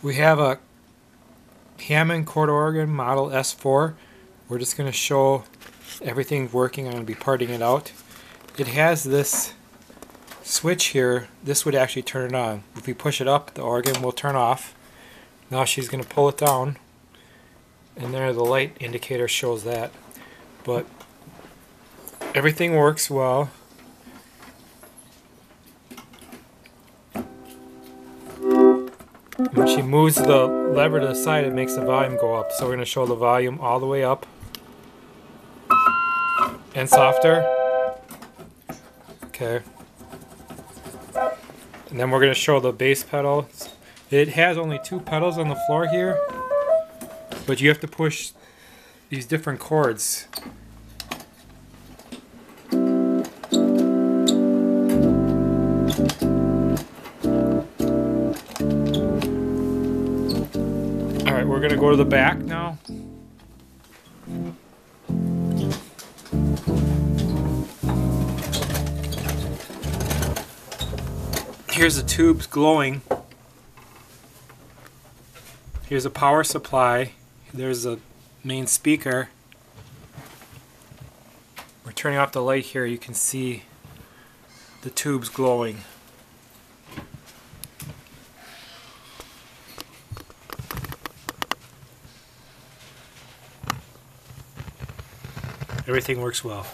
We have a Hammond chord organ model S4. We're just going to show everything working. I'm going to be parting it out. It has this switch here. This would actually turn it on. If we push it up, the organ will turn off. Now she's going to pull it down. And there the light indicator shows that. But everything works well. When she moves the lever to the side, it makes the volume go up. So we're going to show the volume all the way up and softer. Okay. And then we're going to show the bass pedal. It has only two pedals on the floor here, but you have to push these different chords. Alright, we're going to go to the back now. Here's the tubes glowing. Here's a power supply. There's a main speaker. We're turning off the light here. You can see the tubes glowing. Everything works well.